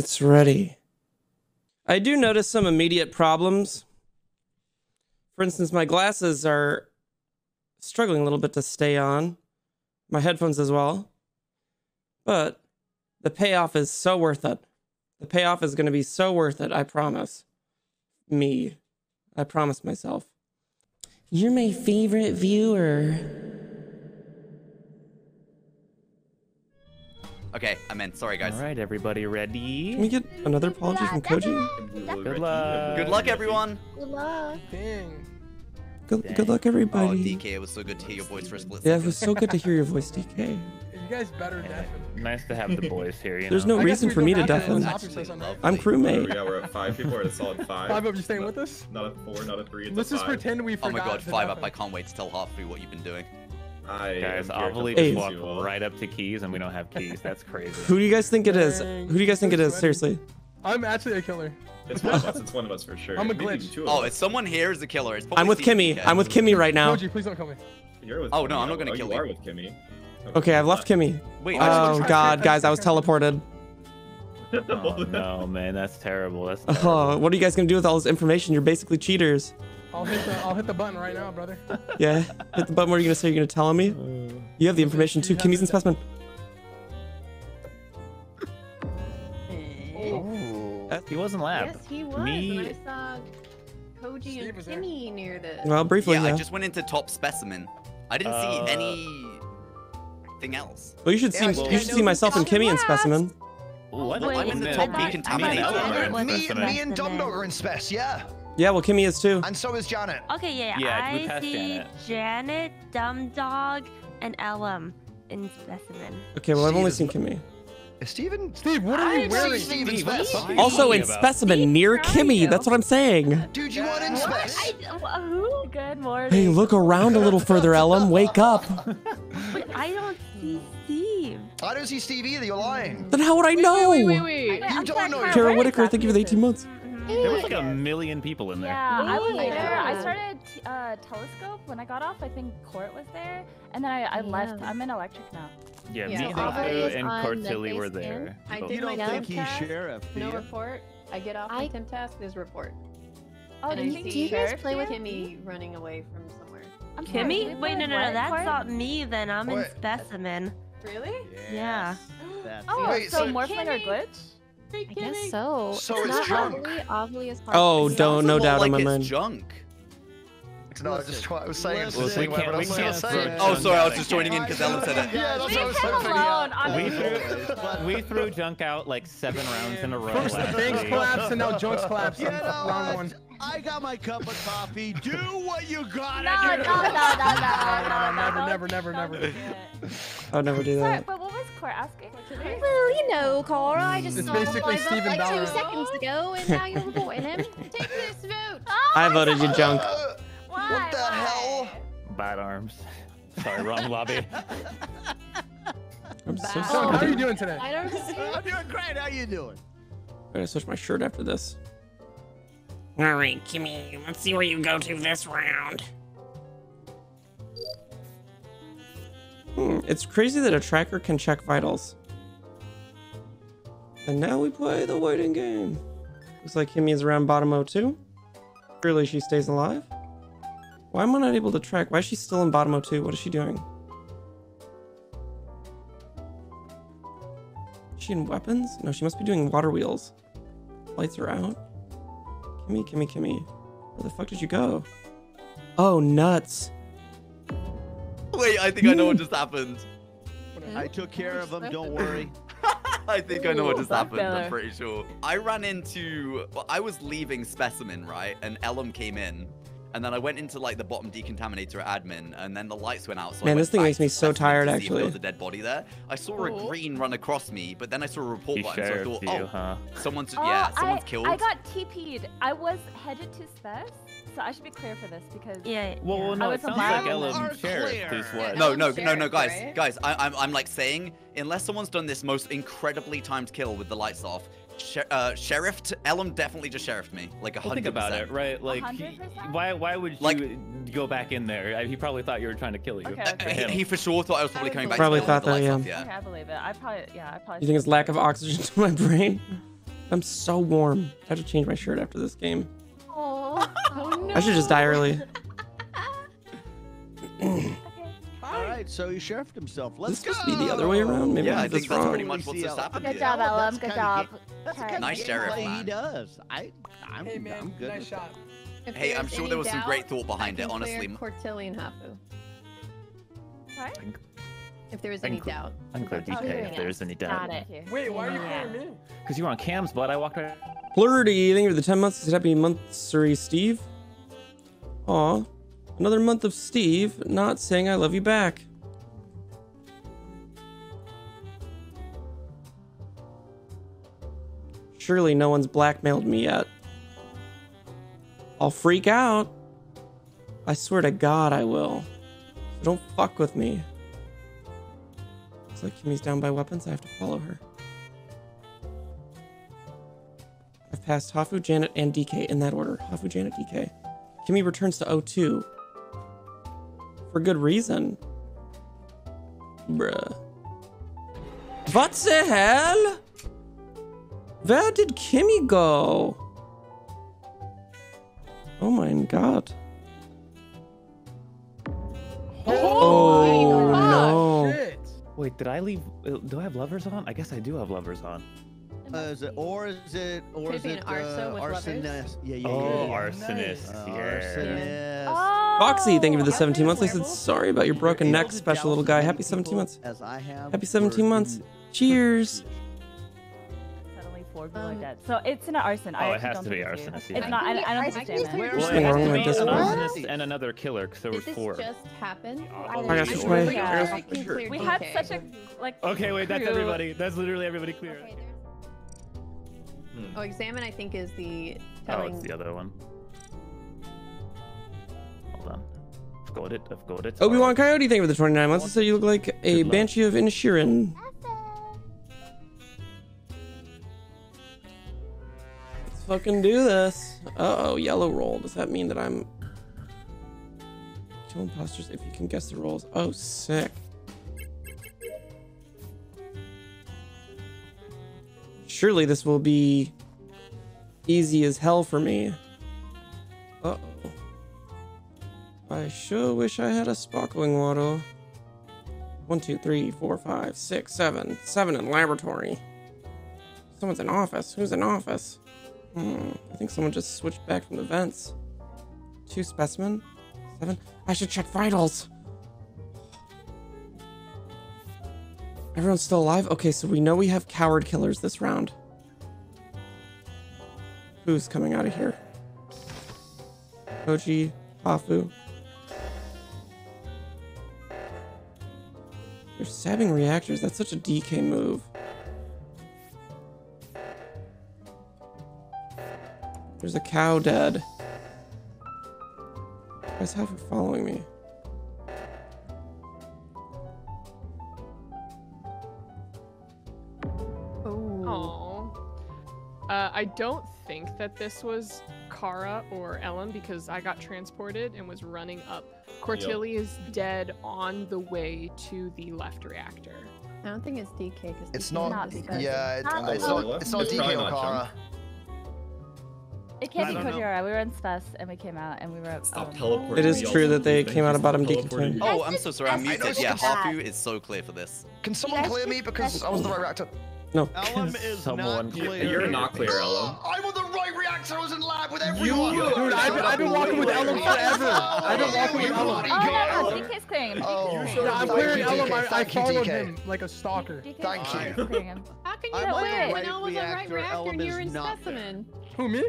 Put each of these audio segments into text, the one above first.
It's ready. I do notice some immediate problems. For instance, my glasses are struggling a little bit to stay on, my headphones as well. But the payoff is so worth it. The payoff is going to be so worth it, I promise. Me. I promise myself. You're my favorite viewer. Okay, I'm in. Sorry, guys. All right, everybody ready? Can we get another apology from Koji? Good luck. Good luck, everyone. Good luck. Dang. Good, good luck, Oh, everybody. DK, it was so good to hear your voice for a split Yeah, it was so good to hear your voice, DK. You guys better deafen. Nice to have the boys here. You There's know? no reason for me to don't have to deafen. stop yourself on that. I'm crewmate. at? We're at five people. We're at a solid five. Five of you staying with us? Not a four, not a three. It's Let's a just five. pretend we Oh my god, five up. I can't wait to tell halfway what you've been doing. I Guys, am here Avali just please you all. walked right up to keys, and we don't have keys. That's crazy. Who do you guys think it is? Dang, Who do you guys think it so is? sweaty. Seriously. I'm actually a killer. It's one of us. It's one of us for sure. I'm a glitch. Oh, us. it's someone here is the killer. It's I'm with Kimmy. DK. I'm with Kimmy right now. Koji, please don't kill me. You're with Oh, Kimmy. no, I'm not gonna oh, kill you. you. are with Kimmy. Okay, I've left Kimmy. Wait, Oh just- god, guys, I was teleported. Oh no, man, that's terrible. That's Oh, terrible. what are you guys gonna do with all this information? You're basically cheaters. I'll hit the I'll hit the button right now, brother. Yeah. Hit the button. What are you gonna say? You're gonna tell on me? You have the information too. Kimmy's in specimen. Oh, he wasn't lab. Yes, he was. Me- And I saw Koji Steve and was there. Kimmy near the. Well, briefly, yeah, yeah. I just went into top specimen. I didn't Uh, see anything else. Well, you should see. Yeah, you should see myself and Kimmy in specimen. What? Well, I'm in the top Me- decontaminator. me and Ellum are in Me, me and Dumb Dog are in spec, yeah. Yeah, well, Kimmy is too. And so is Janet. Okay, yeah, Yeah, we I see Janet. Janet, Dumb Dog, and Ellum in specimen. Okay, well, I've only seen Kimmy. Steven? Steve, what are you wearing? see Steve Steve, what the spec. fuck are you Also in about? specimen near Where you? Kimmy. That's what I'm saying. Dude, you weren't in What? spec. Who? Good morning. Hey, look around a little further, Ellum. Wake up. Wait, I don't see Steve. I don't see Steve either, you're lying. Then how would I know? Wait, wait, wait, wait. Wait, I'm don't know Kara, yet. Whitaker, thank you for the is 18 it? months. There was like a million people in there. Yeah, I was there. I started t- uh, telescope when I got off. I think Court was there, and then I, I left. I'm in electric now. Yeah, Yeah, me, so Hafu, Avali and on the were there. I did You my don't think he's sheriff, do No you? report. I get off I- my temp task. There's report. Oh, do you think Do you guys play with Kimmy running away from somewhere. I'm Kimmy? we Wait, no, no, no, that's Court? not me then. I'm in specimen. Really? Yeah. That's Oh, so, so- morphling or glitch? Hey, I guess so. So it's it's not junk. Ovally, Ovally is Oh, don't- no a lot doubt in like my it's mind. junk. No, I just what I was saying. Listen, was saying we can't- we else I can't was throw. Oh, sorry, I was just joining in because Ellum said it. Yeah, that's what I was Leave him alone. We threw, we threw junk out like seven rounds in a row. First the last banks week. collapsed and now Junk's collapsed. You on know round what? one. I got my cup of coffee. Do what you gotta No, no, do. no, no, no, no, Never, no, never, don't- never, don't never. do it. I would never do Sorry, that. but what was Court asking? Well, you know, Cora, I just It's saw him basically live up like Bauer. two seconds ago, and now you're reporting him. Take this vote. I voted you junk. Uh, Why? What the Why? hell? Bad arms. Sorry, wrong lobby. I'm so Bad. Junk, how are you doing today? I don't see. I'm doing great. How are you doing? I gotta switch my shirt after this. All right, Kimmy, let's see where you go to this round. Hmm, it's crazy that a tracker can check vitals. And now we play the waiting game. Looks like Kimmy is around bottom 02. Surely she stays alive. Why am I not able to track? Why is she still in bottom 02? What is she doing? Is she in weapons? No, she must be doing water wheels. Lights are out. Kimmy, Kimmy, Kimmy. Where the fuck did you go? Oh, nuts. Wait, I think I know what just happened. I took care of him. Don't worry. I think I know what just that happened. I'm pretty sure. I ran into. Well, I was leaving specimen right, and Ellum came in, and then I went into like the bottom decontaminator at admin, and then the lights went out. So Man, went this thing makes me so tired, to see if actually. There was a dead body there. I saw a Oh. green run across me, but then I saw a report He button, so I thought, oh, you, oh, huh? someone's Oh, yeah, someone's I, killed. I got TP'd. I was headed to Spes, so I should be clear for this because Yeah. Well, well, no, I it was sounds alive. like Ellum Sheriff is what. No, no, no, no, guys, right? guys. I, I'm, I'm like saying, unless someone's done this most incredibly timed kill with the lights off, Sher- uh, sheriffed Ellum definitely just sheriffed me, like a Well, hundred think about it, right? Like, he, why why would you Like- go back in there? I- He probably thought you were trying to kill you. Okay, Uh, he, him. he for sure thought I was probably I coming back. Probably to thought that, yeah. off, Okay, I believe it. I probably, yeah, I probably. You think it's lack of oxygen to my brain? I'm so warm. I have to change my shirt after this game. No. I should just die early. All right, so he sheriffed himself. Let's this supposed to be the other way around? Maybe Yeah, I I have this think that's wrong. pretty much what's just happened Good job, Well, Ellum. that's Good kinda job. That's the Okay. kind Nice of sheriff, gameplay he does. I, I'm, Hey man, I'm good. nice with shot. If Hey, I'm sure there was some great thought behind it, honestly. Cortilli and Hafu. Sorry? If there was I can any doubt. I'm clear DK doing if there's any doubt. Got it. Wait, why are you Yeah. clearing me? Because you were on Cam's butt, I walked right. Flirty, thank you for the 10 months. Happy monthsary, Steve. Aw, another month of Steve not saying I love you back. Surely no one's blackmailed me yet. I'll freak out. I swear to God I will. So don't fuck with me. Looks like Kimmy's down by weapons. I have to follow her. I've passed Hafu, Janet, and DK in that order. Hafu, Janet, DK. Kimmy returns to O2. For good reason. Bruh. What the hell? Where did Kimmy go? Oh my god. Oh, no. Shit. Wait, did I leave? uh, Do I have lovers on? I guess I do have lovers on. Uh, is it, or is it, or Could is it be it an arso uh, with lovers? arsonist? Yeah, yeah, Oh, yeah. yeah. arsonist Uh, here. arsonist. Oh, Foxy, thank you for the 17 months. I said sorry about your broken neck, special little guy. Happy 17 months. As I have Happy 17 months. Cheers. Suddenly four people are Um. So it's an arson. I Oh, it has don't to be think it's you. arsonist, It's yeah. not. I, I don't I think think it's it's Janet. Where's Well, it has wrong to with be an arsonist and another killer, because there Did was this four. just happen? I got I'm this way. sure I got I this can clear We had DK. such a like. Okay, wait, that's everybody. That's literally everybody clear. Okay, there's- Oh, examine. I think is the Oh, it's the other one. Hold on. I've got it. I've got it. Obi Wan Coyote, thank you for the 29 months. It said you look like a Good luck. Banshee of Inisherin. Let's fucking do this. Uh oh, yellow roll. Does that mean that I'm. Kill imposters if you can guess the rolls. Oh, sick. Surely this will be easy as hell for me. Uh oh. I sure wish I had a sparkling water. One, two, three, four, five, six, seven. Seven in laboratory. Someone's in office. Who's in office? Hmm. I think someone just switched back from the vents. Two specimen. Seven. I should check vitals. Everyone's still alive? Okay, so we know we have coward killers this round. Who's coming out of here? Koji, Hafu. They're stabbing reactors. That's such a DK move. There's a cow dead. Guys, have her following me. I don't think that this was Kara or Ellum because I got transported and was running up. Cortilli is dead on the way to the left reactor. I don't think it's DK because It's not. not because yeah, it, not it's the- not. It's not It's DK or Kara. It can't be don't. Kojira. We were in Spes and we came out and we were. Stop um, teleporting. It is true that they came out of for bottom teleporting decontained. Oh, I'm so sorry. I'm I muted. Yeah, it's bad. Hafu is so clear for this. Can someone clear me because I was the right reactor? No. Ellum is Someone- not You- clear. You're not clear, oh, Ellum. I'm on the right reactor. I was in lab with everyone. You, Dude, I've, I've been walking with Ellum forever. I've been walking with Ellum. Oh yeah, no, DK's clearing him. Oh, DK's Yeah, I'm him. Clearing you, Ellum. I, I followed DK. him like a stalker. DK's Thank you. him. Clearing him. How can you I'm know on the when right I was on right reactor, reactor and you is were in not specimen? Who, me?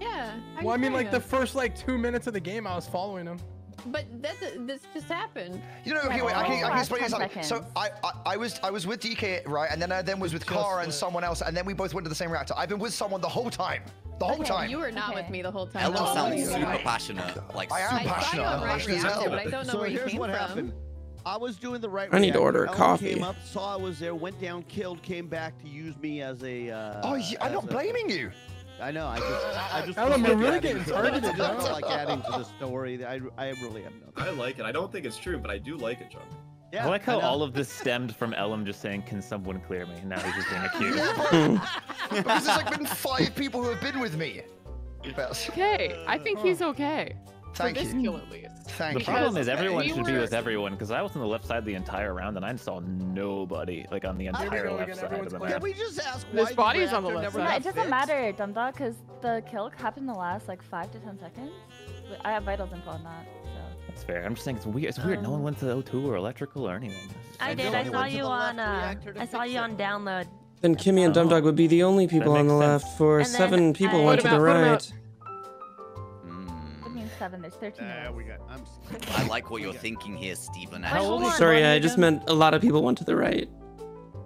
Yeah. how Well, I mean, like the first like two minutes of the game, I was following him. But that this just happened. You know, okay, wait, I can, I can explain you 10 something. So. I, I, I was I was with DK, right, and then I then was with Kara and someone else, and then we both went to the same reactor. I've been with someone the whole time. The whole Okay, time. You were not Okay. with me the whole time. Ellum though. sounds super right. passionate. Like I am super passionate. you I'm right passionate as reactor, hell. but I don't know so where you came what from. happened. I was doing the right. I need to order a Ellen coffee. Came up, saw I was there, went down, killed, came back to use me as a. Uh, Oh, yeah, I'm as not a- blaming you. I know. I just. I just. Ellum, feel we're really getting to targeted, I just bro. feel like adding to the story. I, I really have no. I like it. I don't think it's true, but I do like it, John. Yeah, I like how know. all of this stemmed from Ellum just saying, "Can someone clear me?" And now he's just being accused. Because there's like been five people who have been with me. Okay, I think he's okay. Thank for this you. kill at least. Thank The you. problem is everyone we should be with everyone because I was on the left side the entire round and I saw nobody like on the entire go left again, side of the clear. map. Can we just ask This why the body's on the left side. No, it doesn't fixed? matter, Dumb Dog, because the kill happened in the last like five to ten seconds. I have vitals info on that, so. That's fair. I'm just saying it's weird. It's weird. no one Um, went to O2 or electrical or anything. I I did. I saw you on. Uh, I saw you on download. Then Kimmy and Dumb Dog would be the only people on the sense. left, for seven people I- went to the out, out. right. It means seven. There's 13 Nah, of us. we got. I'm. s- I like what you're thinking here, Stephen. Wait. Sorry, I just meant a lot of people went to the right.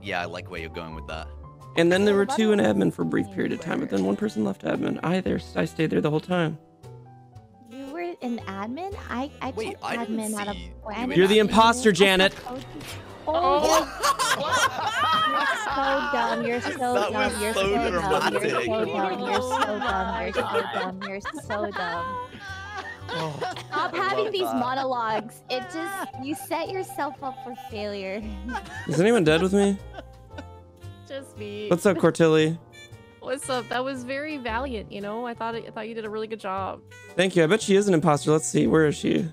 Yeah, I like where you're going with that. And then there were two in admin for a brief period of time, but then one person left admin. I there, I stayed there the whole time. You were in admin? I, I Wait, I admin out of you or in admin You're the imposter, Janet. Koji. Oh, you're so dumb. You're so That dumb. You're so so dumb. You're so dumb. You're so dumb. You're so dumb. You're so dumb. Stop having these monologues. It just you set yourself up for failure. Is anyone dead with me? Just me. What's up, Cortilli? What's up? That was very valiant. You know, I thought it, I thought you did a really good job. Thank you. I bet she is an imposter. Let's see. Where is she?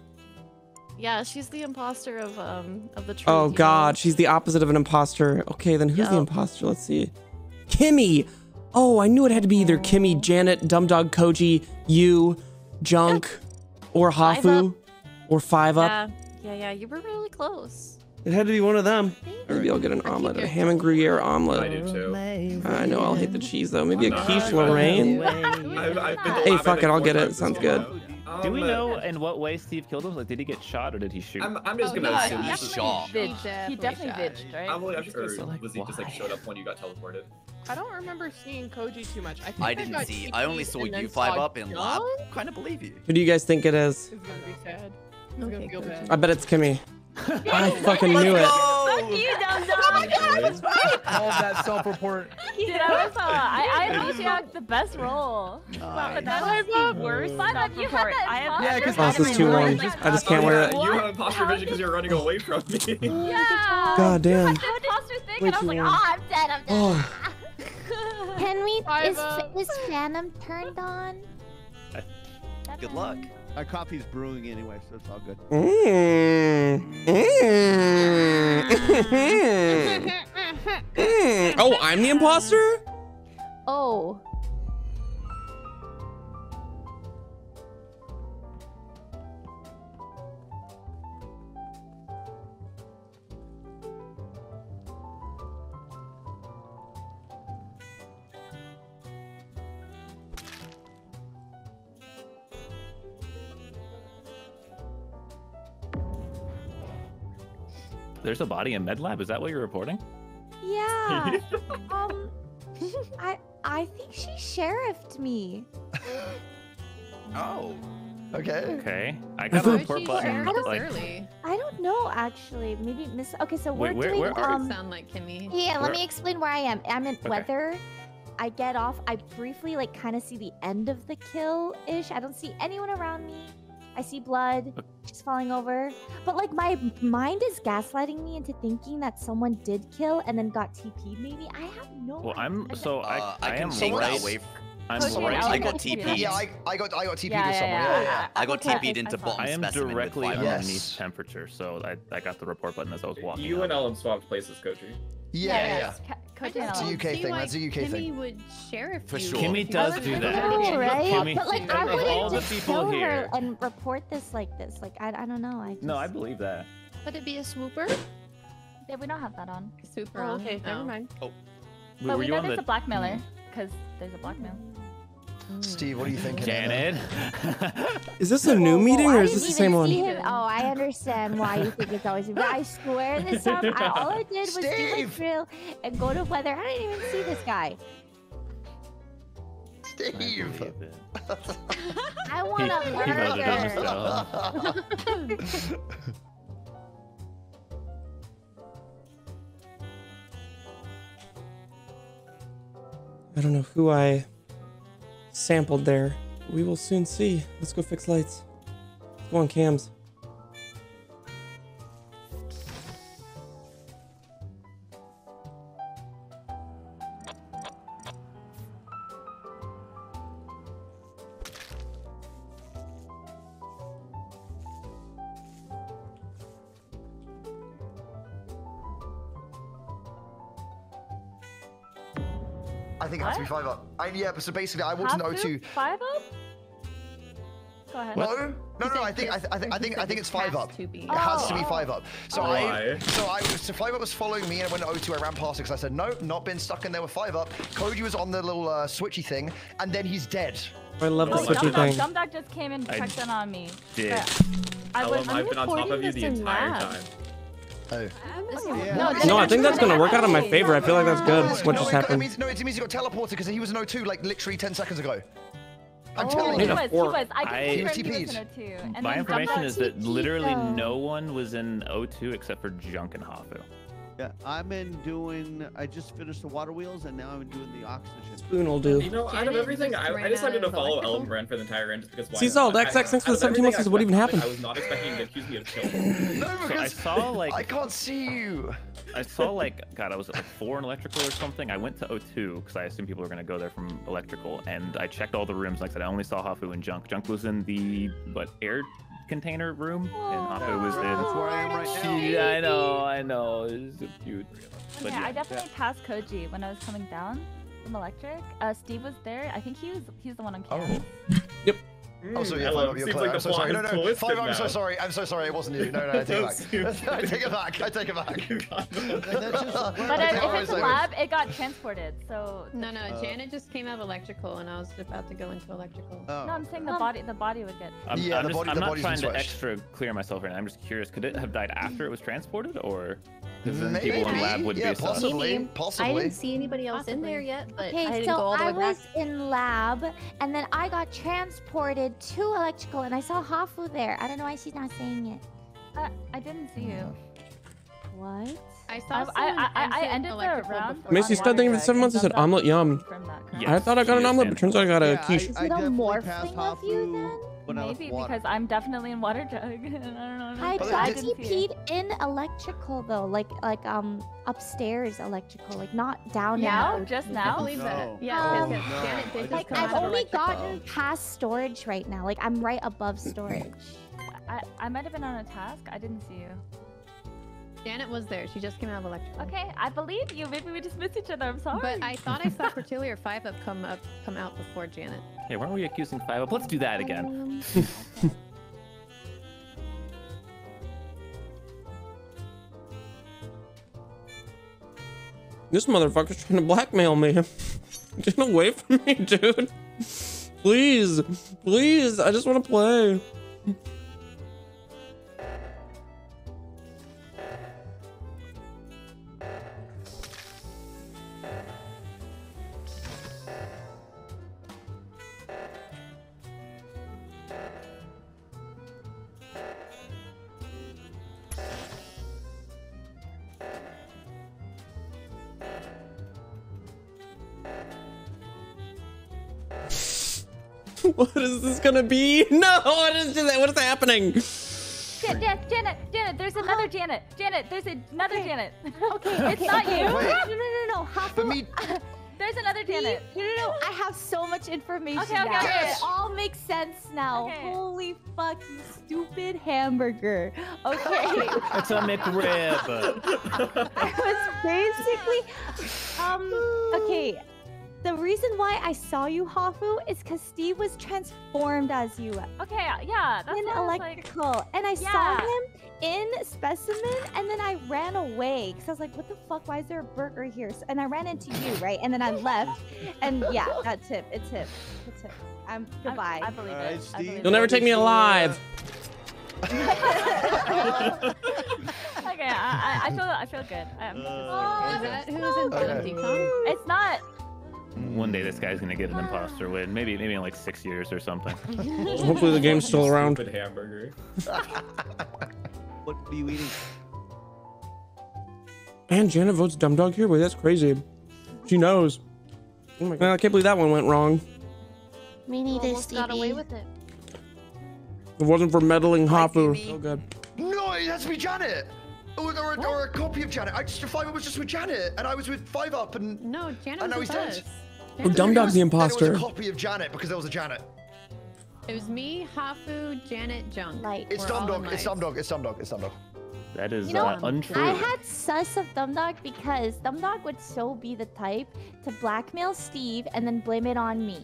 Yeah, she's the imposter of um of the truth. Oh you know? God, she's the opposite of an imposter. Okay, then who's the Yup. imposter? Let's see. Kimmy. Oh, I knew it had to be either Kimmy, Janet, Dumb Dog, Koji, you, Junk, or Five Hafu, or Five Up. Yeah, yeah, yeah. You were really close. It had to be one of them. Maybe I'll get an omelet, a ham and Gruyere omelet. I do too. I know I'll hate the cheese though. Maybe a quiche Lorraine. I've, I've Hey, fuck it, I'll get it. Sounds this good. Game. Do we Um, know in what way Steve killed him? Like, did he get shot or did he shoot? I'm, I'm just Oh, gonna yeah, assume he he's definitely shot. Vidged. He definitely definitely shot. vidged, right? I'm, I'm just gonna So, like, was he just like showed up when you got teleported? I don't remember seeing Koji too much. I, think I I didn't got see. I only saw and you five saw up in lab. John? Kind of believe you. Who do you guys think it is? It's gonna be sad. It's Okay, gonna feel bad. I bet it's Kimmy. I fucking knew it. Fuck you, dumb dog. All that self-report. Dude, I was, uh, I, I made you the best role. But that was the worst Five Up, you had that I have imposter Yeah, 'cause Oh, this is too warm. I just can't Oh, wear yeah, it. You have What? imposter vision because you're running away from me. Yeah. God damn. The imposter thing, and I was like, oh, I'm dead, I'm dead. Oh, Can we? Is, is Phantom turned on? Good luck. Our coffee's brewing anyway, so it's all good. Mm. Mm. Mm. Oh, I'm the imposter? Oh. There's a body in med lab. Is that what you're reporting? Yeah. um. I I think she sheriffed me. Oh. Okay. Okay. I got a report She button. shared this Like, early. I don't know actually. Maybe Miss. Okay, so Wait, we're where- doing where are- um. Sound like Kimmy. Yeah, Where- let me explain where I am. I'm in Okay. weather. I get off. I briefly like kind of see the end of the kill ish. I don't see anyone around me. I see blood. She's falling over. But like my mind is gaslighting me into thinking that someone did kill and then got TP'd maybe. I have no well, I'm so I, Uh, I, I can am take right. that away. f- I'm Coach, right. I'll I get got TP'd. Yeah, I, I got I got TP Yeah, to yeah, someone. yeah. Yeah, yeah. I got Okay, TP'd into I saw. bottom I am directly five Yes. underneath temperature, so I, I got the report button as I was walking. you out. and Ellum swapped places, Koji. Yeah, yeah, yeah. yes. Ca- It's a UK thing, that's a UK Kimmy thing. would sheriff For you sure. Kimmy does do that. I know, right? Kimmy- but like, I wouldn't the just people kill here- her and report this like this. Like, I, I don't know. I just... No, I believe that. Would it be a swooper? Yeah, we don't have that on. Super. Oh, okay, never mind. Oh. W- But Were we know there's the a blackmailer, hmm. because there's a blackmail. Steve, what are you thinking? Janet? Is this a new Whoa, meeting or is this didn't the same one? him. Oh, I understand why you think it's always me. I swear this time, I, all I did was do my drill and go to weather. I didn't even see this guy. I Steve. believe. I want a He- he voted burger. I don't know who I sampled there. We will soon see. Let's go fix lights. Let's go on cams. Yeah, but so basically, I walked into Have to? O2. Five up? Go ahead. No, no, no. I think I, th- I, th- I think I think it's five up. It has to be five up. So I so I was so five up was following me and I went to O2. I ran past it because I said no, not been stuck in there with five up. Koji was on the little uh, switchy thing, and then he's dead. I love the Oh, switchy Dumb Dog, thing. Dumb Dog just came and I checked in on me. did. But I was. Ellum, I've been on top of you the entire time. Oh. No, No, I think that's gonna work out in my favor. I feel like that's good. What no, just it, it happened? means, no, it means he got teleported because he was in O2 like literally 10 seconds ago. I'm Oh, telling he you. was, he was. I I- can confirm he He was was in O2. And My then information is that literally no one was in O2 except for Junk and Hafu. Yeah, I'm in doing. I just finished the water wheels, and now I'm doing the oxygen. Spoon will do. You know, out of everything, I, I decided to follow Ellum Brand for the entire end just because. why See, not? Salt, I- XX, I- thanks for the 17 months. everything What even I happened? I was not expecting to accuse me of killing. No, So I saw like I can't see you. I saw like God, I was at like four in electrical or something. I went to O2 because I assumed people were gonna go there from electrical, and I checked all the rooms. Like I said, I only saw Hafu and Junk. Junk was in the but air container room, and Hafu was in. That's where I am right now. Yeah, I know, I know. It's so cute. But Okay, yeah. I definitely passed Koji when I was coming down from electric. Uh, Steve was there. I think he was. He's the one on camera. Oh, so yeah, Ellum, five up, you're seems clear. like I'm the so sorry. No, plot no, no. Five twisted I'm so sorry. I'm so sorry. It wasn't you. No, no, I take it back. I take it back. I take it back. But uh, if it's a lab, it got transported. So No, no, Uh, Janet just came out of electrical, and I was about to go into electrical. Oh. no, I'm saying the body. The body would get. I'm, Yeah, I'm, the just, body- I'm the not trying to extra clear myself right now. I'm just curious. Could it have died after it was transported, or because then Maybe. people in lab would yeah, be sus? possibly. Maybe. I didn't see anybody else in there yet, but Okay, I didn't so go all the I back. was in lab, and then I got transported to electrical, and I saw Hafu there. I don't know why she's not saying it. Uh, I didn't see you. What? I I, saw I, someone I, I exit ended the electrical round. before Macy I said walked thank for seven months. I said omelet yum. Confirm that, correct? Yes, I thought I got an omelet, but turns out I got a Yeah, quiche. Is I, I it a definitely morphling of you then? When I was Maybe water. because I'm definitely in water jug. and I don't know. I But I did- TP'd in electrical though, like like um upstairs electrical, like not down Now? in Just now? I believe No. that. Yeah, Um, because No, Janet I did just just come I've only gotten past storage right now. Like I'm right above storage. I, I might have been on a task. I didn't see you. Janet was there. She just came out of electrical. Okay, I believe you. Maybe we just missed each other. I'm sorry. But I thought I saw Cordelia or Five Up come up, come out before Janet. Hey, weren't we accusing five up? Let's do that again. This motherfucker's trying to blackmail me. Get away from me, dude. Please, please. I just want to play. Gonna be? No, what is this? What is happening? Jan- Jan- Janet, Janet, there's another Janet. Janet, there's another Janet. Okay, it's okay, not okay. you. No, no, no, no. Hafu, For me, There's another Janet. No, no, no. I have so much information Okay, okay, now. okay. It all makes sense now. Okay. Holy fuck, you stupid hamburger. Okay. It's a McRib. I was basically um okay. The reason why I saw you, Hafu, is because Steve was transformed as you Okay, yeah, that's in what I was like. and I saw him in specimen, and then I ran away because I was like, "What the fuck? Why is there a burger here?" So- and I ran into you, right? And then I left, and yeah, that's him. It's him. It's him. Um, goodbye. I, I believe Alright, it. I Steve. believe You'll never take me alive. okay, I, I, I feel I feel good. I'm Is Uh, that who's in Bottom Okay. Decon? it's not. One day this guy's gonna get an imposter win. Maybe maybe in like six years or something. Hopefully the game's still around. Stupid hamburger. what are you eating? And Janet votes dumb dog here. Wait, that's crazy. She knows. Oh my god, I can't believe that one went wrong. Me neither, Almost got away with it. If it wasn't for meddling Hafu. Jimmy. So good. no, it has to be Janet. Or, or, a- or a copy of Janet. I just Five Up was just with Janet, and I was with Five Up, and No, Janet I was know with he's dead. Oh, Janet Dumb Dog's the then it imposter. was a copy of Janet because there was a Janet. It was me, Hafu, Janet, Junk. Light. It's We're Dumb Dog. It's Dumb. Dog. It's Dumb Dog. It's Dumb Dog. That is You know, uh, untrue. I had sus of Dumb Dog because Dumb Dog would so be the type to blackmail Steve and then blame it on me.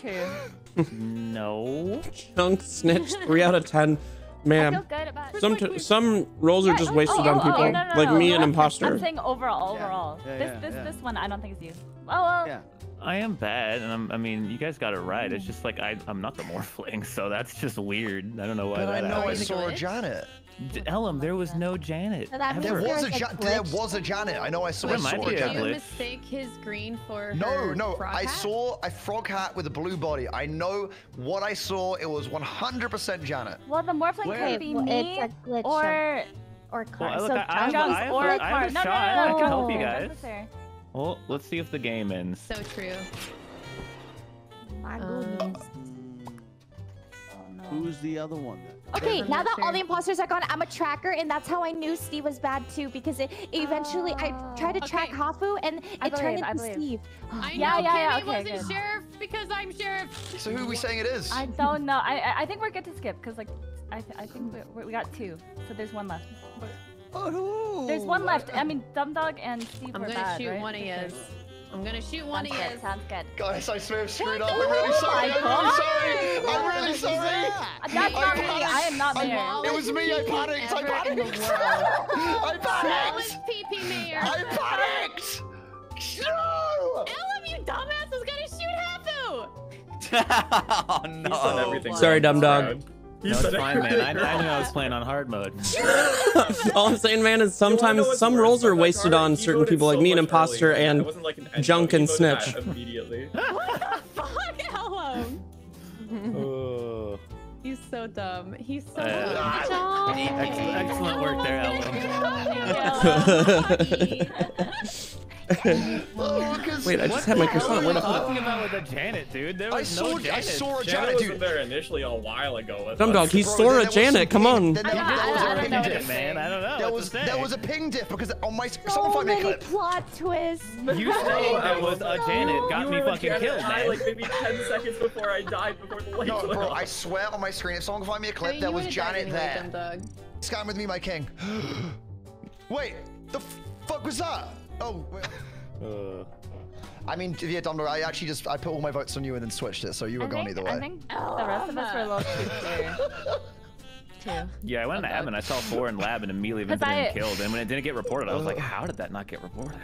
True. no. Chunk snitch. Three out of ten. I Man, feel good about some t- some rolls are just wasted oh, on oh, oh people, oh, no, no, like no, me, no, an I'm- imposter. I'm saying overall, overall. Yeah, this yeah, this yeah. this one I don't think is you. Oh well. Yeah. I am bad, and I'm, I mean, you guys got it right. It's just like I, I'm not the morphling, so that's just weird. I don't know why But I that know I saw a Janet. D- Ellum, there was no Janet. So that There was a There's a there was a Janet. I know I saw, There I saw a a Did you mistake his green for No, her no, frog I hat? saw a frog hat with a blue body. I know what I saw. It was 100% Janet. Well, the morphling Where? could be me it's a glitch or or Well, car. look, so I, I, have, Chunk I, have, or a- I have a card. No, no, shot. no, I no, can no, help you no, guys. that's fair. Well, let's see if the game ends. So true. My Um, goodness. Who's the other one? Then? Okay, now not that all the imposters are gone, I'm a tracker, and that's how I knew Steve was bad too. Because it eventually, I oh. tried to track Okay. Hafu, and I it turned believe, I into believe. Steve. I Yeah, know yeah, yeah, Kimmy okay, wasn't good. sheriff because I'm sheriff. So who are we saying it is? I don't know. I I- I think we're good to skip because like I th- I think we, we- we got two, so there's one left. Oh, there's one left. I mean, Dumb Dog and Steve I'm were gonna bad, shoot right? one of For yous. sure. I'm gonna shoot one Sounds of good. yous. Sounds good. Guys, I swear I've screwed What up. I'm really sorry. I'm Oh really sorry. I'm really oh sorry. That's not me. I am not I- mayor. It was me. I panicked. I Ever in the panicked. world. I Smallest panicked. PP mayor. I panicked. No. Ellum, you dumbass was gonna shoot Hafu. oh no. Oh, everything. Sorry, dumb this dog. Round. No, He's it's fine, man. I, I knew I was playing on hard mode. All I'm saying, man, is You know sometimes some worse rolls are wasted on He certain voted people, like me, an imposter, earlier. and like an Junk and voted that Snitch. Immediately. Fuck Ellum. Uh, Oh. He's so dumb. He's so Uh, dumb. Ex- excellent work there, Ellum. Oh, 'cause- Wait, I just had my What are you talking about with the Janet, dude? There I was saw. no I saw a Janet Janet, wasn't dude. there initially a while ago. Dumb dog, he saw a Janet. Come on. There, there, I- there was I- I a ping know. man. I don't know. There was to was a ping diff because on my So someone find me a many clip. plot twists. You saying I was a Janet got me fucking killed, man. Like maybe 10 seconds before I died before the lights No, bro. I swear on my screen, if someone can find me a clip, mean, there you was would've died Janet anyway, there. dumb dog. Scan with me, my king. Wait, the fuck was that? Oh, wait. Uh, I mean, yeah, Dumbo, I actually just I put all my votes on you and then switched it, so you were I gone think, either way. I think the rest of us were a little too clear. Too. yeah, I went into admin. I saw four in lab and immediately went 'Cause in and I- killed. And when it didn't get reported, I was like, how did that not get reported?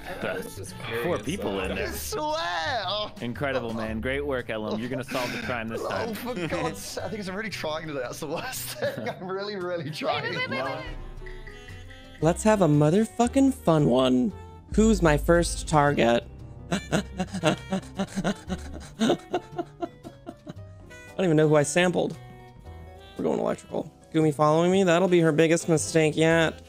Four people in I there. swear. Incredible, man. Great work, Ellum. You're gonna solve the crime this time. oh, time. for God's sake, I think I'm really trying today. That's the worst thing. I'm really, really trying. Let's have a motherfucking fun one. Who's my first target? I don't even know who I sampled. We're going electrical. Gumi following me? That'll be her biggest mistake yet.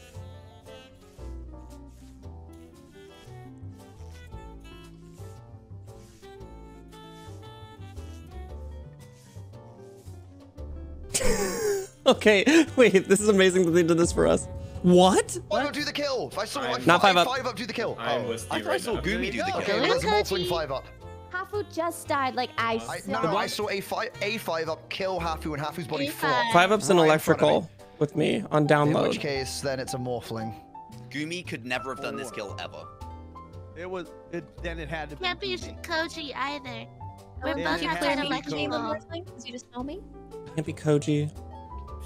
okay, wait, this is amazing that they did this for us. What? Why not do the kill? I saw like Not five up. Five up, do the kill. I'm oh. with I you thought I saw now. Goomy do the kill. Okay, Okay, there's a let's Morphling five up. Hafu just died. Like I. I, still- no, no, I saw a five, a five up kill Hafu and Hafu's body flop. Five up's in right in front of me. electrical with me on download. In which case, then it's a Morphling. Gumi could never have done this kill ever. It was. It, then it had to Can't be Goomy. Koji either. We're Then both it to be electrical. You just know me. Can't be Koji.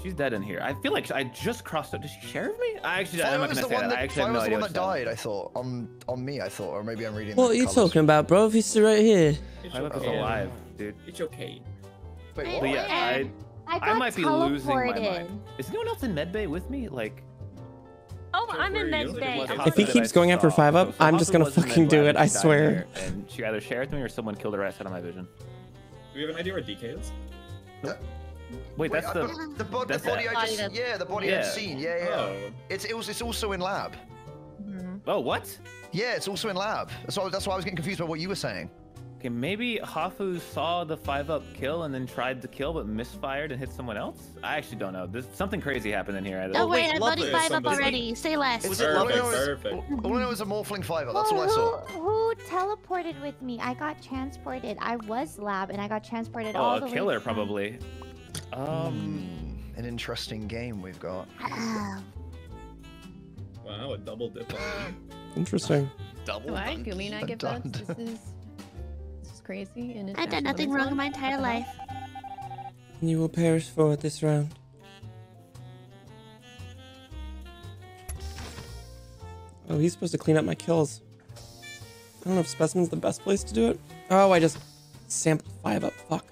She's dead in here. I feel like I just crossed up. Did she sheriff me? I actually, I'm Fire not gonna the say one that. that, I actually Fire have no was the idea one that died, I thought. On on me, I thought. Or maybe I'm reading What the are you colours. talking about, bro? If he's right here. It's Five up is okay. alive, dude. It's okay. Wait, Wait, what? But yeah, I, I got I might be losing my teleported. mind. Is anyone else in medbay with me? Like, Oh, So I'm in where are you? med bay. If he keeps going after five up, So I'm just gonna fucking do it, I swear. And she either sheriffed me or someone killed her right out of my vision. Do we have an idea where DK is? Wait, Wait, that's I- the. the, the, bo- the body it. I just that's- yeah the body Yeah. I've seen yeah yeah. Oh. It's it was it's also in lab. Mm-hmm. Oh, what? Yeah, it's also in lab. That's why that's why I was getting confused by what you were saying. Okay, maybe Hafu saw the five up kill and then tried to kill but misfired and hit someone else. I actually don't know. There's something crazy happened in here. I Oh don't. wait, wait, I love voted five up Somebody- already. Say less. It's Perfect, all I know is- perfect. All I know is a morphling fiver. That's all I saw. Who, who teleported with me? I got transported. I was lab and I got transported oh, all Oh, the a way. killer from- probably. Um, Hmm, an interesting game we've got. Wow, a double dip on me. Interesting. Double Do I? dunk. Do me not get Done. This is this is crazy. And it's I've done nothing wrong in my entire life. You will perish for it this round. Oh, he's supposed to clean up my kills. I don't know if specimen's the best place to do it. Oh, I just sampled five up. Fuck.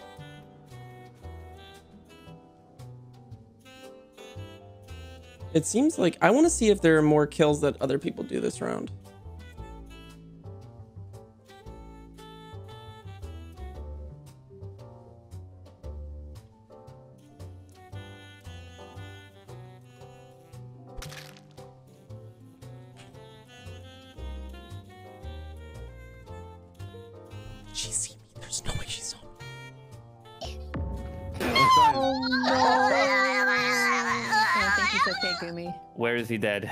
It seems like I want to see if there are more kills that other people do this round. He dead?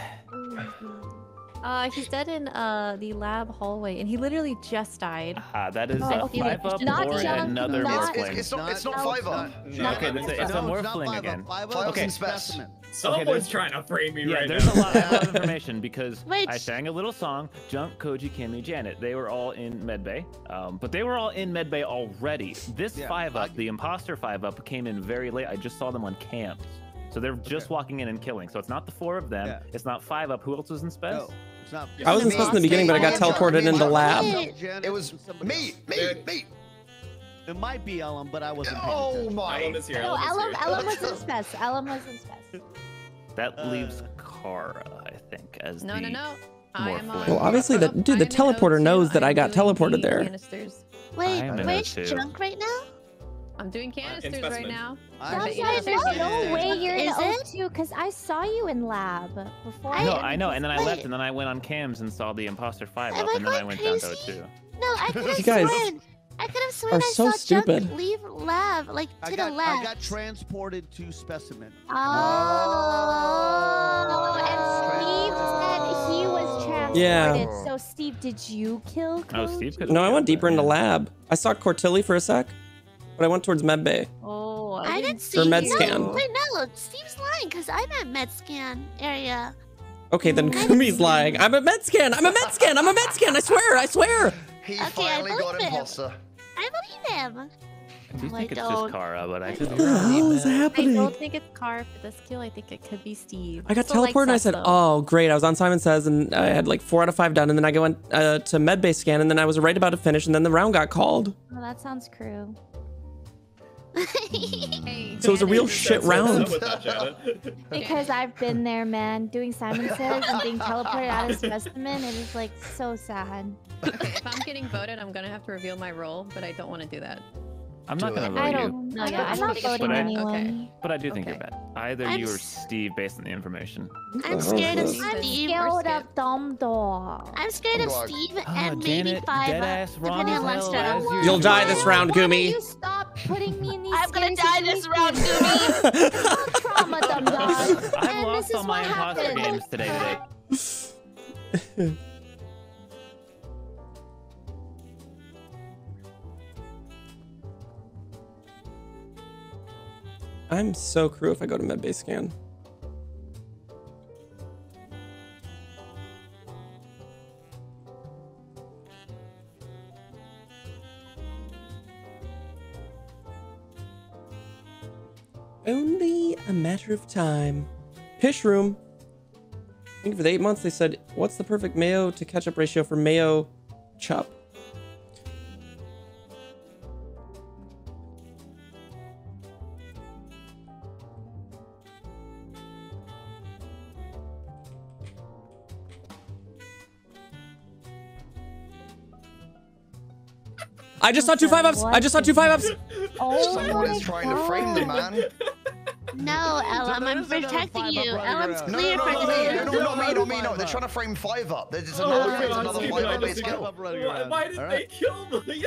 Uh, he's dead in uh the lab hallway, and he literally just died. Ah, that is Oh, a okay, five up not or junk, another not- morphling. It's not. It's not five up. Okay, this is, it's a No, it's not morphling five again. Five Five up up's Okay. specimen. Someone's there's- trying to frame me Yeah, right there's now. a lot, a lot of information because Which- I sang a little song. Junk, Koji, Kimmy, Janet. They were all in medbay, um, but they were all in medbay already. This Yeah, five up, I- the imposter five up, came in very late. I just saw them on cams, so they're just walking in and killing. So it's not the four of them. Yeah. It's not five up. Who else was in spec? No, it's not. I wasn't supposed in the beginning, but I got teleported into the lab. It was me, me, me. It might be Ellum, but I wasn't. paying Oh my. Ellum is here. No, Ellum is here. Ellum was in spec. Ellum was in spec. That Uh, leaves Kara, I think, as No, the no, no. I am morphling. on. Well, obviously the- dude, the teleporter knows that I got teleported there. Canisters. Wait, I am in where's O2. junk right now? I'm doing canisters right now. I bet you why know there's there's no way you're in O2 because I saw you in lab before. I- No, didn't I know, and then I left, and then I went on cams and saw the imposter five Am up, I and then I going went down to crazy? O2. No, I could have sworn. I could have sworn are I so saw stupid. junk leave lab, like to got, the left. I got transported to specimen. Oh, and Steve said he was oh. transported. Yeah. So Steve, did you kill? Oh, Steve could. No, I went deeper into lab. I saw Cortilli for a sec, but I went towards medbay. Oh, I didn't see Or med you. scan. Wait, no, Steve's lying because I'm at med scan area. Okay, then Kumi's lying. I'm a med scan. I'm a med scan. I'm a med scan. I swear. I swear. He Okay, I finally got believe him. imposter. I believe him. I do No, I think it's don't. just Kara, but I could be What the hell is happening? I don't think it's Car for this kill. I think it could be Steve. I got Still like teleported and I said, though. "Oh, great!" I was on Simon Says and I had like four out of five done, and then I went uh, to medbay scan, and then I was right about to finish, and then the round got called. Oh, that sounds crew. Hey, So it was a real shit round. up with that, Janet. Because I've been there, man. Doing Simon Says and being teleported out of specimen. It is like so sad. if I'm getting voted, I'm gonna have to reveal my role, but I don't want to do that. I'm not gonna vote I you, don't. No, yeah, I'm not voting But I- anyone. Okay. but I do think Okay. you're bad. Either I'm you or Steve, based on the information. I'm scared of is this? I'm Steve. scared skip. of Dumbledore. I'm scared of Steve Ah, and maybe Janet, five deadass depending on lunch time. You'll die this round, Gumi. you stop putting me in these I'm gonna die this round. Gumi. Trauma, Dumbledore. I've lost this all my what imposter games today. Today. I'm so crew if I go to medbay scan. Only a matter of time. Pish room. I think for the eight months they said, what's the perfect mayo to ketchup ratio for mayo chup? I just saw two five ups. I just saw two five ups. Oh Someone is trying to frame the man. No, Ellum, there I'm protecting you. running Ellum's around. No, clear no, for no, no, no, no, not me, not me, no. They're trying to frame five up. There's Oh, another, yeah, there's another five up on the kill. Five up running Why, why did All they right. kill me?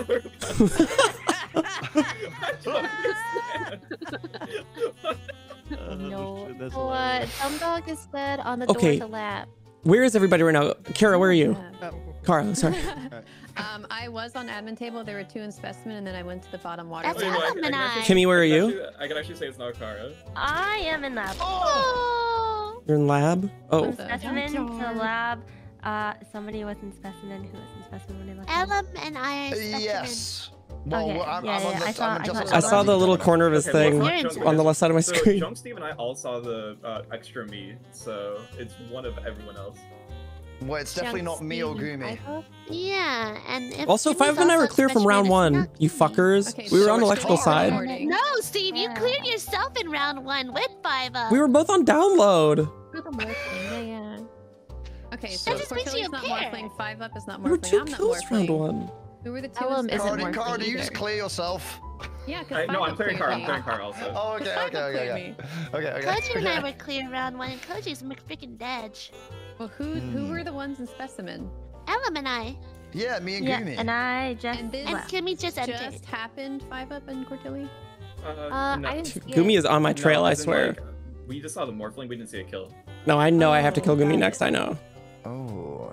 I don't understand. Oh, No. What? hilarious. Dumb dog is dead on the Okay. door to lab. Where is everybody right now? Kara, where are you? Yeah. Kara, sorry. Um, I was on admin table. There were two in specimen, and then I went to the bottom water. That's Wait, no, I- I can and I. actually- Kimmy, where are you? actually- I can actually say it's not Kara. I am in lab. Oh! You're in lab? Oh. From specimen to lab. Uh, somebody was in specimen. Who was in specimen when they left? Ellum and I are specimen. Yes. Well, Okay, I'm, yeah, I'm on yeah, the, I saw- I'm I just saw- I saw the little corner of his Okay, thing well, it's not Junk on the left side of my so screen. Junk Steve and I all saw the uh, extra me, so it's one of everyone else. Well, it's definitely not me or Gumi. Yeah, and if Also, Jimmy's Five and I were clear from round one. You fuckers. Okay, we were on electrical side. No, Steve, you cleared yourself in round one with five up. We were both on download. Yeah, yeah. Okay, so That just makes you not a pair. morphling, five up is not There were two I'm kills round one. Who were the two? Ellum isn't specimen? Cardi, morphling Cardi, you just clear yourself. Yeah, because I, no, I'm clearing car. I'm me. clearing car also. Oh, okay, okay, okay, cleared okay. Okay, okay. Koji and I were clear round one, and Koji's freaking dead. Well, who who were the ones in specimen? Ellum and I. Yeah, me and Yeah, Gumi. and I just And this And left. Kimmy just entered. just happened, five up and Cordelia? Uh, no. I didn't see Gumi it. is on my trail, No, I swear. like, we just saw the morphling. We didn't see a kill. No, I know I have to Oh, kill Gumi next. I know. Oh.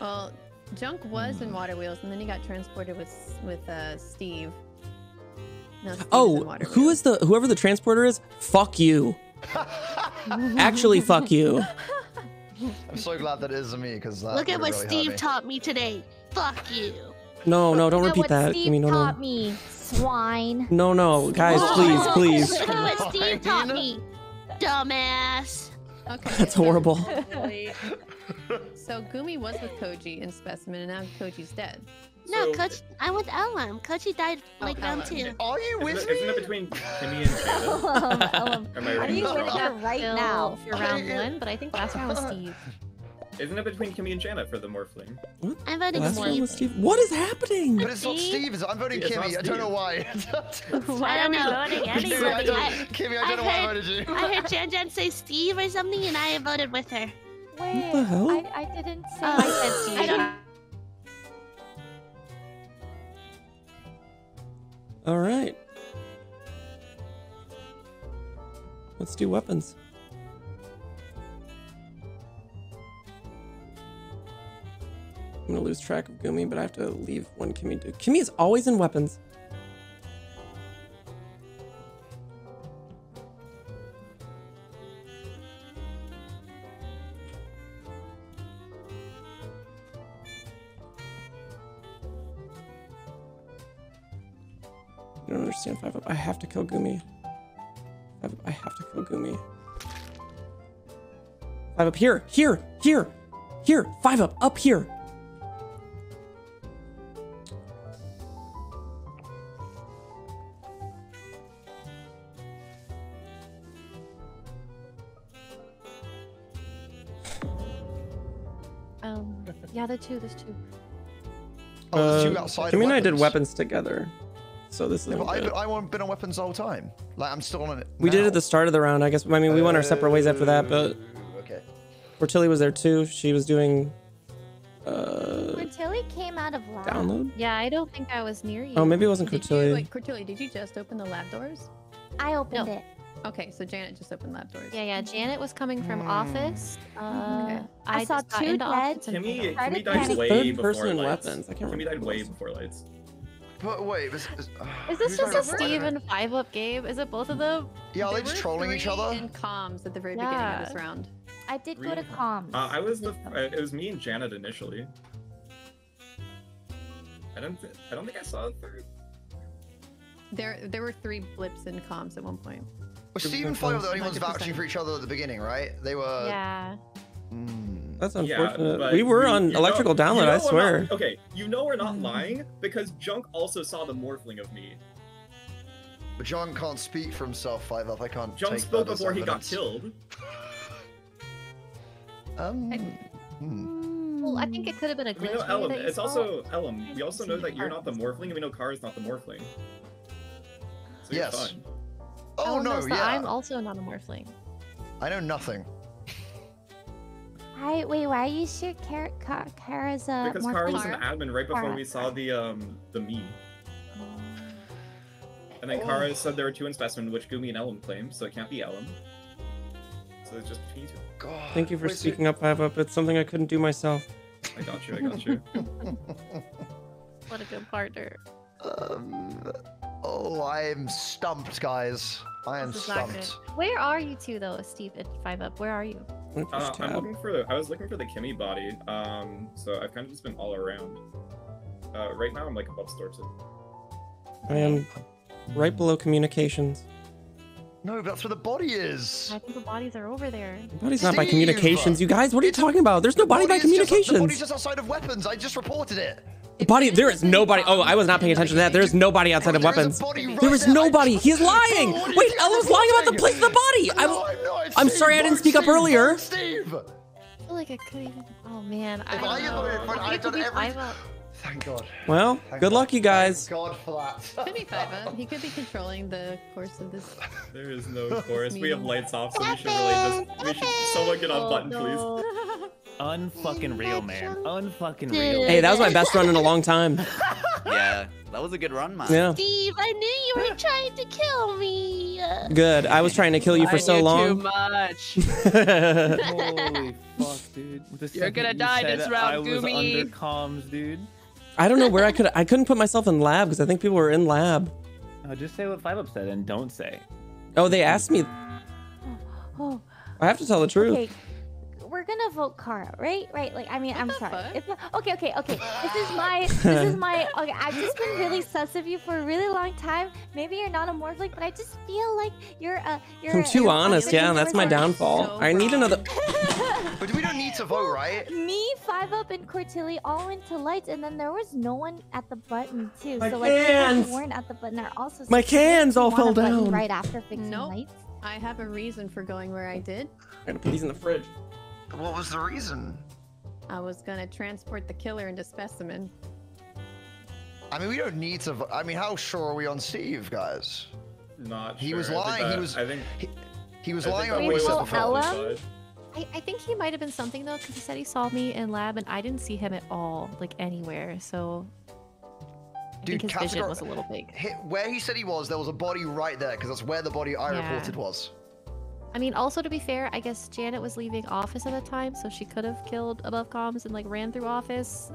Well, Junk was Hmm. in Water Wheels, and then he got transported with with uh, Steve. Now Steve's Oh, Water who the whoever the transporter is? Fuck you. Actually, fuck you. I'm so glad that it isn't me because Look at what really Steve me. taught me today. Fuck you. No, no, don't You know repeat what that. Steve Gumi, no, taught no. me, swine. No, no, guys, please, please. Look at what Steve taught me. Dumbass. Okay, That's so- horrible. So Gumi was with Koji in Specimen, and now Koji's dead. No, So- Coach, I'm with Ellum. Coachy died Oh, like round Ellum. two. Are you Isn't with it, me? isn't it between Kimmy and Janet? Ellum, Ellum. Am I Are you this with wrong? her right Still now? For round one, but I think last round was Steve. Isn't it between Kimmy and Janet for the morphling? What? I'm voting Last Steve. was Steve. What is happening? But it's not Steve? Steve. I'm voting It's Kimmy. I don't know Steve. why. Why I are don't we know. voting Kimmy, I anybody? don't, I- Kimmy, I I don't know why I heard- voted you. I heard Jan Jan say Steve or something, and I voted with her. Wait, what the hell? I, I didn't say. Oh, I said oh. Steve. I don't. All right. Let's do weapons. I'm gonna lose track of Gumi, but I have to leave when Kimmy do. Kimmy is always in weapons. Five up here, here, here, here. Five up, up here. Um, yeah, the two, there's two. Oh, there's two Uh, outside Kimmy and I did weapons. weapons together, so this Yeah, is. but I, I haven't been on weapons the whole time. Like I'm still on it. we did now. at the start of the round. I guess. I mean, we went our separate ways after that, but Okay. Cortilli was there too. She was doing. Uh, When Tilly came out of lab, download. Yeah, I don't think I was near you. Oh, maybe it wasn't Did you, Cortilli. wait, Cortilli, did you just open the lab doors? I opened No. it. Okay, so Janet just opened lab doors. Yeah, yeah. Janet was coming from Hmm. office. Uh, Okay. I, I saw two into dead. office and Kimmy, Kimmy died way third before person lights. weapons. I can't Kimmy remember died way before lights. But wait, was, is, uh, Is this just a talking Steve and five up game? Is it both of them? Yeah, they're There just trolling each other? In comms at the very beginning of this round. I did go to Really? comms. Uh, I was the. Uh, it was me and Janet initially. I don't. Th- I don't think I saw a third. There, there were three blips in comms at one point. Was Steve and Fire the only ones vouching for each other at the beginning, right? They were. yeah. Mm. That's unfortunate. but we were you- on you know- electrical you download. know I swear. Not, okay, you know we're not lying because Junk also saw the morphling of me. But John can't speak for himself, Five Up. I can't. Junk take spoke that as before he got killed. Um. hmm. Well, I think it could have been a We glitch. know maybe Ellum. that you It's saw. also Ellum. We also know that you're not the morphling, and we know Kara's not the morphling. So you're Yes. fine. Oh Ellum no, yeah. I'm also not a morphling. I know nothing. I wait. Why are you sure Kara, Kara, Kara's a Because more Kara was an admin right before Kara. we saw the um the me. And then Oh. Kara said there were two in specimen, which Gumi and Ellum claim, so it can't be Ellum. So it's just between you two. God. Thank you for wait, so- speaking up, Five Up. It's something I couldn't do myself. I got you. I got you. What a good partner. Um. Oh, I'm stumped, guys. I am This is not good. stumped. Where are you two though, Steve and Five Up? Where are you? Uh, I'm looking for the. I was looking for the Kimmy body. Um, so I've kind of just been all around. Uh, right now I'm like above store two. I am right below communications. No, but that's where the body is. I think the bodies are over there. Body's not by Steve! communications, you guys. What are you talking about? There's no body by Body is just- the body's just outside of weapons. I just reported it. The body, there is nobody. Oh, I was not paying attention to that. There is nobody outside of weapons. There is nobody. He's lying. Wait, Ella's lying about the place of the body. I'm, I'm sorry I didn't speak up earlier. Steve. I feel like I could even. Oh man, I If don't I had know. voted for it, I I'd think it could done be every- Five Up. Thank God. Well, Thank good God. luck, you guys. Thank God for that. Could be five. He could be controlling the course of this. There is no course. We have lights off, so we should really just. We should. Someone get on Oh, button, please. Unfucking real, man. Unfucking real. Hey, that was my best run in a long time. Yeah, that was a good run, man. Yeah. Steve, I knew you were trying to kill me. Good. I was trying to kill you for I so knew long. Too much. Holy fuck, dude. You're gonna you die this it, round, I was under comms, dude. I don't know where I could. I couldn't put myself in lab because I think people were in lab. No, just say what Five Up said and don't say. Oh, they asked me. Oh, I have to tell the truth. okay. We're gonna vote Kara, right? Right. Like, I mean, I'm sorry. It's not, okay, okay, okay. This is my, this is my. Okay, I've just been really sus of you for a really long time. Maybe you're not a morphling, but I just feel like you're a. You're. I'm too you're honest. possibly Yeah, that's my different. downfall. I need another. But we don't need to vote, right? Me, Five Up, and Cortilli all went to lights, and then there was no one at the button too. My so like people cans! who weren't at the button are also. My cans all You want fell down. right after fixing Nope. lights. I have a reason for going where I did. I'm gonna put these in the fridge. What was the reason? I was gonna transport the killer into specimen. I mean, we don't need to. I mean, how sure are we on Steve, guys? Not. He sure. was I think lying. He was. I think. He, he was I lying think on that what he way said before. I, I think he might have been something though, because he said he saw me in lab and I didn't see him at all, like anywhere. So I Dude, think his vision was a little big. Hi- Where he said he was, there was a body right there, because that's where the body I Yeah. reported was. I mean, also to be fair, I guess Janet was leaving office at the time, so she could have killed above comms and like ran through office.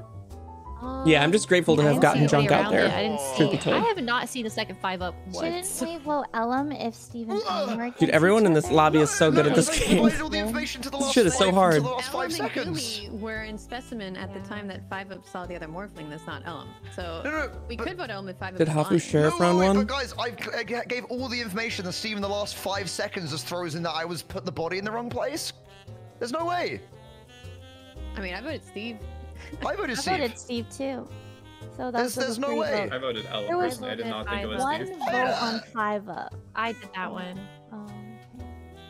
Yeah, I'm just grateful to have gotten see junk out there. it. I didn't see. be. I have not seen a second five up Shouldn't once. we vote Ellum if Steven Tyler were Dude, everyone in this lobby is so good at this I game. provided all the information to the This shit is so hard. To the last five Ellum and seconds. Goomy were in specimen at the time that Five Up saw the other morphling. That's not Ellum. So No, no, we could vote Ellum if Five Up. Did is Hafu lying. Sheriff No, round one? But guys, I I g- gave all the information, that Steve in the last five seconds just throws in that I was put the body in the wrong place. There's no way. I mean, I voted Steve. I voted I Steve. voted Steve too. So that's there's no way. I voted Ellen There was personally. I did not think it was one Steve. vote on Five Up. I did that oh, one. Oh,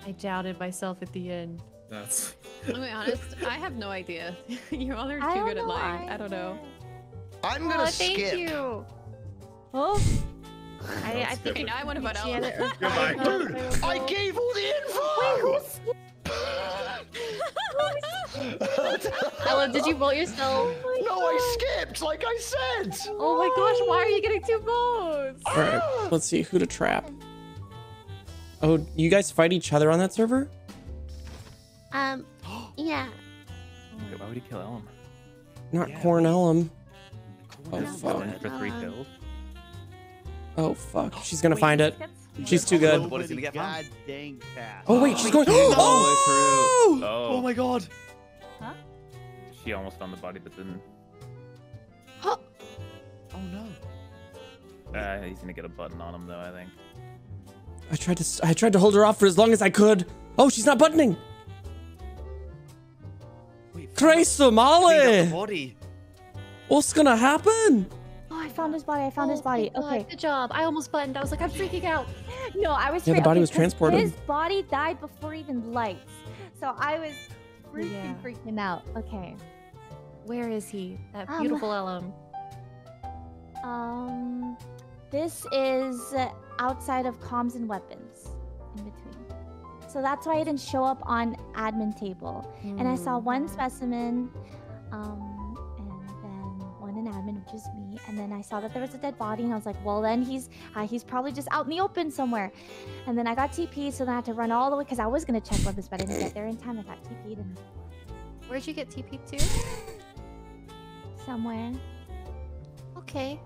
I doubted myself at the end. That's. I'll be honest. I have no idea. you all are too good at know lying. I don't know. I'm gonna oh, thank skip. you. Oh, I, I skip think it. I want to vote Ellum. Janet or Goodbye. Dude, I would I vote. gave all the info. Ella, did you vote yourself? no, I skipped, like I said. Oh my gosh, why are you getting two votes? All right, let's see who to trap. Oh, you guys fight each other on that server? Um, yeah. Wait, why would he kill Elm? Not Cornellum. Oh One fuck. for three kills. Oh fuck. She's gonna find it. She's too good. Nobody's gonna get God dang fast. Oh wait, she's going. Oh! Oh! Oh, my god. she almost found the body, but didn't. Oh no. Uh, he's gonna get a button on him though. I think. I tried to. I tried to hold her off for as long as I could. Oh, she's not buttoning. Christ Cleaned up the Molly! body. What's gonna happen? I found his body. I found his Oh, body. God, Okay. Good job. I almost buttoned. I was like, I'm freaking out. No, I was. Yeah, the body okay, was 'cause transported. His body died before even lights, so I was freaking Yeah. freaking out. Okay. Where is he? That Um, beautiful Ellum. Um, this is uh, outside of comms and weapons, in between. So that's why I didn't show up on admin table. And I saw one specimen, um, and then one in admin, which is me. And then I saw that there was a dead body, and I was like, well, then he's uh, he's probably just out in the open somewhere. And then I got TP, so then I had to run all the way because I was gonna check weapons, but I didn't get there in time. I got TP'd and Where'd you get TP to? somewhere. Okay.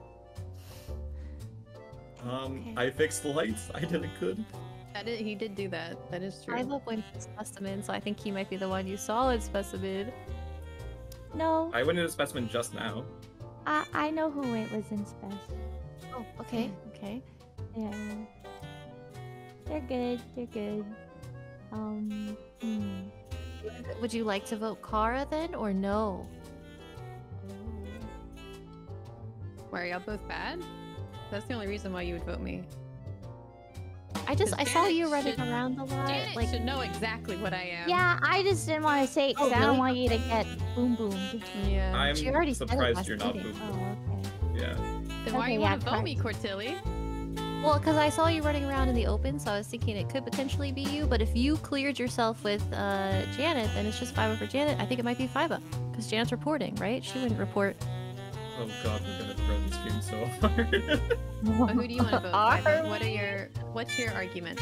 Um, Okay. I fixed the lights. I did a good. That is, he did do that. That is true. I love when specimen, so I think he might be the one you saw in specimen. No, I went into specimen just now. I I know who it was in spec. Oh, okay, okay. Yeah. They're good. They're good. Um. Hmm. Would you like to vote Kara then, or no? Why are y'all both bad? That's the only reason why you would vote me. I just I saw you running should- around a lot. Janet like should know exactly what I am. Yeah, I just didn't want to say it because Oh, I don't really? want you to get boom boomed. Yeah. I'm She already said it surprised you're not meeting. booped. Oh, okay. Yeah. Then why Okay, you yeah, want to vote me, correct. Cortilli? Well, because I saw you running around in the open, so I was thinking it could potentially be you. But if you cleared yourself with uh, Janet, then it's just five for Janet. I think it might be five up because Janet's reporting, right? She wouldn't report. Oh god, we're gonna throw this game so hard. Well, who do you want to vote? Five? What are your What's your argument?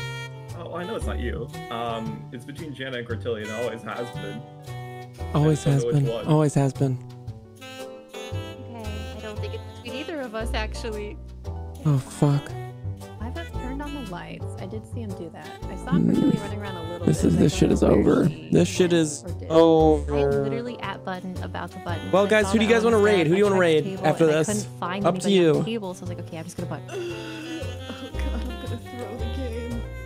oh, I know it's not you. Um, it's between Jana and Cortilli, and it always has been. Always I don't has been. one. Always has been. Okay. I don't think it's between either of us, actually. Oh fuck. I've turned on the lights. I did see him do that. I saw Cortilli running around a little This bit. is this shit is over. This shit is or did. I'm literally at button about the button. Well, guys, who do you guys wanna raid? Who do you wanna raid after and I this? couldn't find Up to anybody on the you. Table, so I was like, okay, I'm just gonna butt. Oh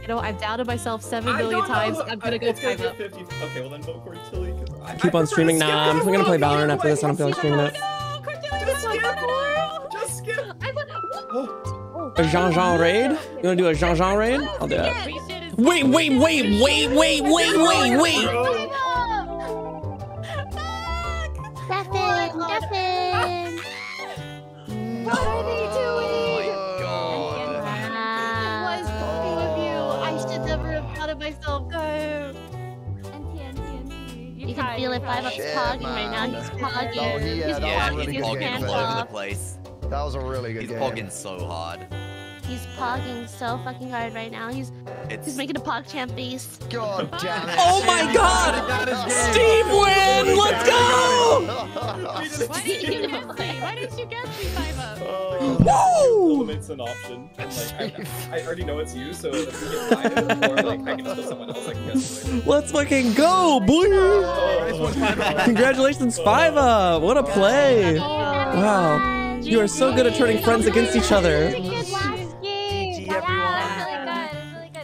You know, I've doubted myself seven I billion times. I'm gonna go It's five up. 50. Okay, well then vote Cortilli. 'cause I- I Keep on streaming. to skip Nah, I'm gonna play one. Valorant after this. I don't feel like streaming it. Just skip. Just skip. Oh. A Jean Jean raid? You wanna do a Jean Jean raid? I'll do it. Wait, wait, wait, wait, wait, wait, wait, wait. Five up's Shit, pogging right now. He's pogging. Oh, yeah, He's that Yeah, was a he's really good pogging game. all over the place. That was a really good He's game. pogging so hard. He's pogging so fucking hard right now. He's It's he's making a pog champ face. God damn it. Oh my god! Steve win! Let's go! Why didn't you guess me? Why didn't you guess me five up? Oh. Woo! Eliminates an option. And like, I, I already know it's you, so if we get tied or like I can just kill someone else, I can guess later. Let's fucking go, boy! Congratulations, five up! What a play! Wow, you are so good at turning friends against each other.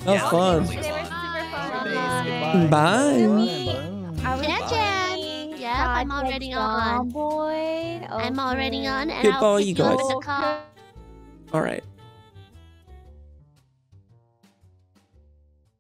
That was fun. They were super fun. Bye. Are we Jan Jan. playing Yep, I'm already Project on. Zomboid? I'm already on, and Good I'll boy, keep you you guys. in the call. All right.